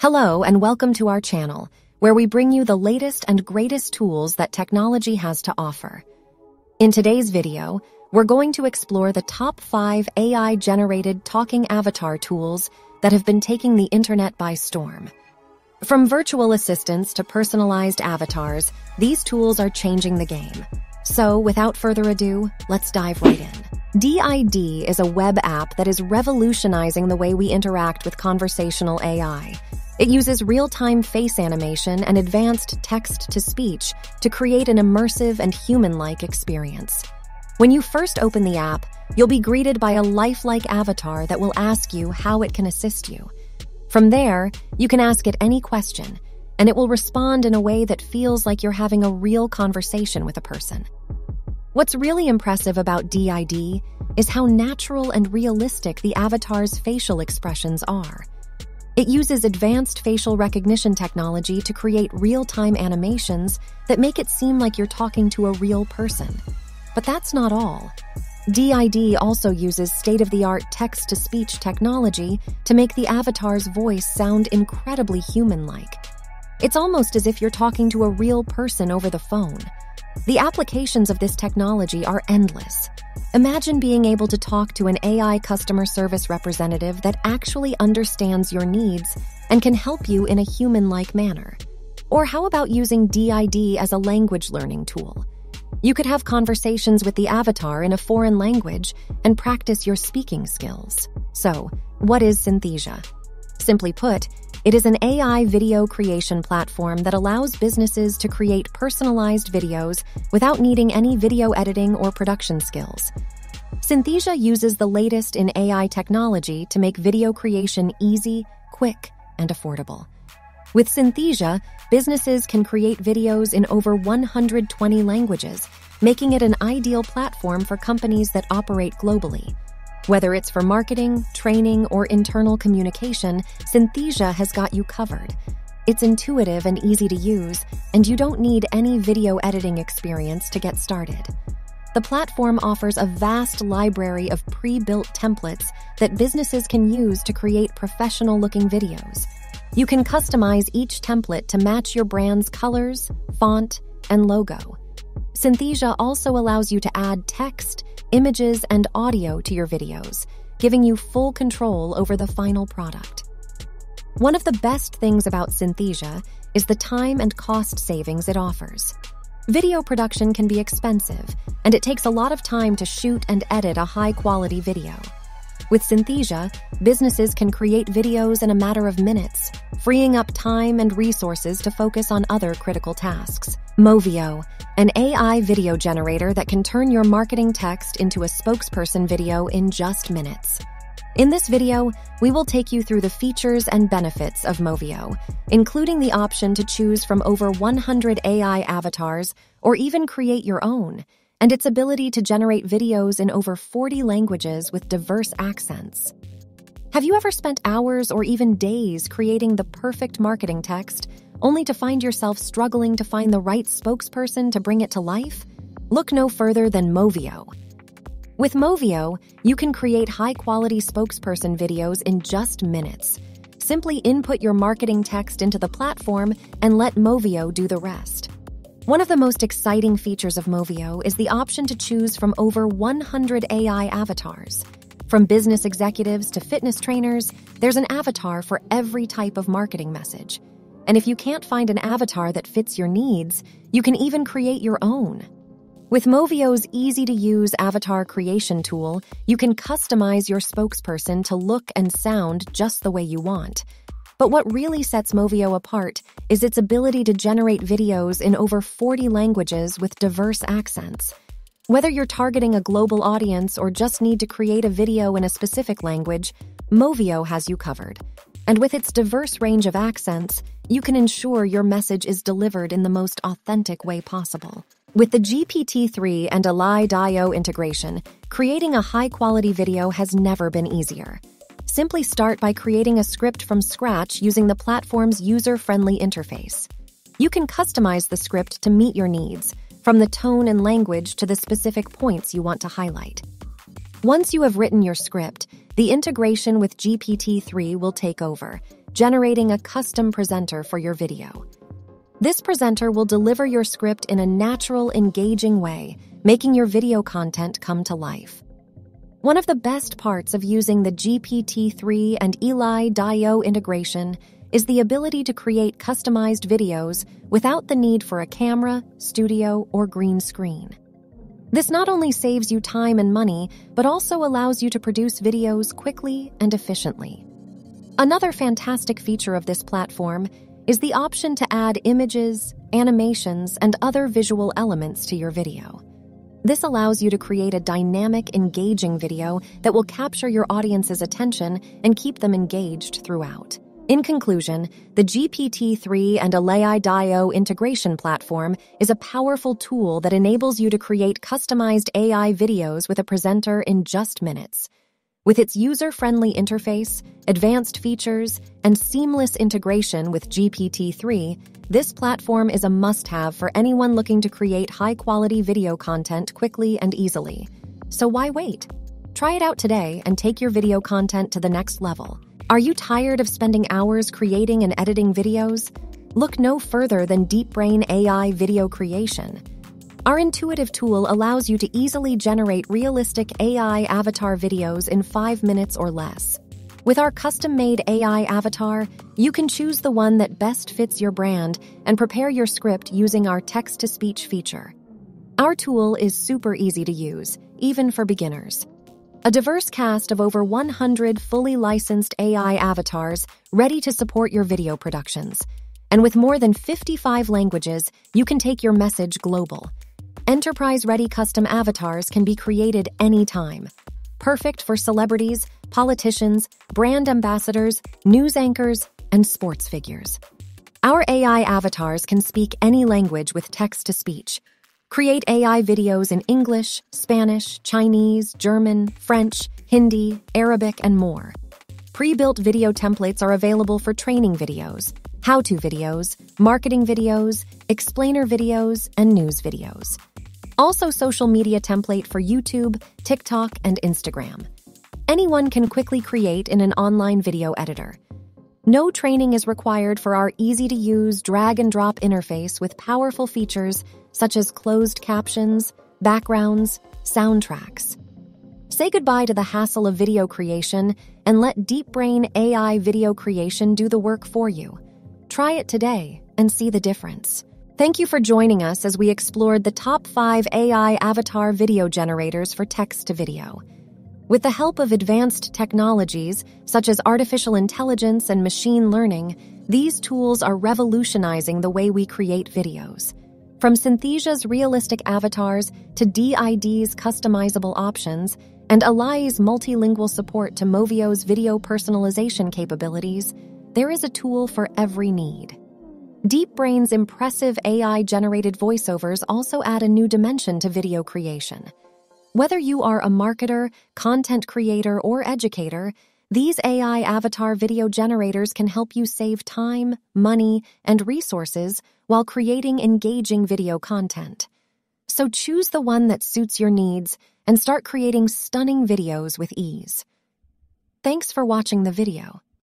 Hello, and welcome to our channel, where we bring you the latest and greatest tools that technology has to offer. In today's video, we're going to explore the top five AI generated talking avatar tools that have been taking the internet by storm. From virtual assistants to personalized avatars, these tools are changing the game. So, without further ado, let's dive right in. DID is a web app that is revolutionizing the way we interact with conversational AI. It uses real time face animation and advanced text to speech to create an immersive and human like experience. When you first open the app, you'll be greeted by a lifelike avatar that will ask you how it can assist you. From there, you can ask it any question, and it will respond in a way that feels like you're having a real conversation with a person. What's really impressive about DID is how natural and realistic the avatar's facial expressions are. It uses advanced facial recognition technology to create real time animations that make it seem like you're talking to a real person. But that's not all. DID also uses state of the art text to speech technology to make the avatar's voice sound incredibly human like. It's almost as if you're talking to a real person over the phone. The applications of this technology are endless. Imagine being able to talk to an AI customer service representative that actually understands your needs and can help you in a human like manner. Or how about using DID as a language learning tool? You could have conversations with the avatar in a foreign language and practice your speaking skills. So, what is Synthesia? Simply put, it is an AI video creation platform that allows businesses to create personalized videos without needing any video editing or production skills. Synthesia uses the latest in AI technology to make video creation easy, quick, and affordable. With Synthesia, businesses can create videos in over 120 languages, making it an ideal platform for companies that operate globally. Whether it's for marketing, training, or internal communication, Synthesia has got you covered. It's intuitive and easy to use, and you don't need any video editing experience to get started. The platform offers a vast library of pre built templates that businesses can use to create professional looking videos. You can customize each template to match your brand's colors, font, and logo. Synthesia also allows you to add text, images, and audio to your videos, giving you full control over the final product. One of the best things about Synthesia is the time and cost savings it offers. Video production can be expensive, and it takes a lot of time to shoot and edit a high quality video. With Synthesia, businesses can create videos in a matter of minutes, freeing up time and resources to focus on other critical tasks. Movio, an AI video generator that can turn your marketing text into a spokesperson video in just minutes. In this video, we will take you through the features and benefits of Movio, including the option to choose from over 100 AI avatars or even create your own and its ability to generate videos in over 40 languages with diverse accents. Have you ever spent hours or even days creating the perfect marketing text, only to find yourself struggling to find the right spokesperson to bring it to life? Look no further than Movio. With Movio, you can create high quality spokesperson videos in just minutes. Simply input your marketing text into the platform and let Movio do the rest. One of the most exciting features of Movio is the option to choose from over 100 AI avatars. From business executives to fitness trainers, there's an avatar for every type of marketing message. And if you can't find an avatar that fits your needs, you can even create your own. With Movio's easy to use avatar creation tool, you can customize your spokesperson to look and sound just the way you want. But what really sets Movio apart is its ability to generate videos in over 40 languages with diverse accents. Whether you're targeting a global audience or just need to create a video in a specific language, Movio has you covered. And with its diverse range of accents, you can ensure your message is delivered in the most authentic way possible. With the GPT-3 and Elai.io integration, creating a high-quality video has never been easier. Simply start by creating a script from scratch using the platform's user friendly interface. You can customize the script to meet your needs, from the tone and language to the specific points you want to highlight. Once you have written your script, the integration with GPT 3 will take over, generating a custom presenter for your video. This presenter will deliver your script in a natural, engaging way, making your video content come to life. One of the best parts of using the GPT-3 and Elai.io integration is the ability to create customized videos without the need for a camera, studio, or green screen. This not only saves you time and money, but also allows you to produce videos quickly and efficiently. Another fantastic feature of this platform is the option to add images, animations, and other visual elements to your video. This allows you to create a dynamic, engaging video that will capture your audience's attention and keep them engaged throughout. In conclusion, the GPT-3 and Elai.io integration platform is a powerful tool that enables you to create customized AI videos with a presenter in just minutes. With its user-friendly interface, advanced features, and seamless integration with GPT-3, this platform is a must-have for anyone looking to create high-quality video content quickly and easily. So why wait? Try it out today and take your video content to the next level. Are you tired of spending hours creating and editing videos? Look no further than DeepBrain AI Video Creation. Our intuitive tool allows you to easily generate realistic AI avatar videos in five minutes or less. With our custom made AI avatar, you can choose the one that best fits your brand and prepare your script using our text to speech feature. Our tool is super easy to use, even for beginners. A diverse cast of over 100 fully licensed AI avatars ready to support your video productions. And with more than 55 languages, you can take your message global. Enterprise ready custom avatars can be created anytime. Perfect for celebrities, politicians, brand ambassadors, news anchors, and sports figures. Our AI avatars can speak any language with text to speech Create AI videos in English, Spanish, Chinese, German, French, Hindi, Arabic, and more. Pre-built video templates are available for training videos, how-to videos, marketing videos, explainer videos, and news videos. Also social media template for YouTube, TikTok, and Instagram. Anyone can quickly create in an online video editor. No training is required for our easy-to-use drag-and-drop interface with powerful features such as closed captions, backgrounds, soundtracks. Say goodbye to the hassle of video creation and let DeepBrain AI video creation do the work for you. Try it today and see the difference. Thank you for joining us as we explored the top 5 AI avatar video generators for text to video. With the help of advanced technologies such as artificial intelligence and machine learning, these tools are revolutionizing the way we create videos. From Synthesia's realistic avatars to DID's customizable options, and Elai's multilingual support to Movio's video personalization capabilities, there is a tool for every need. DeepBrain's impressive AI generated voiceovers also add a new dimension to video creation. Whether you are a marketer, content creator, or educator, these AI avatar video generators can help you save time, money, and resources while creating engaging video content. So choose the one that suits your needs and start creating stunning videos with ease. Thanks for watching the video.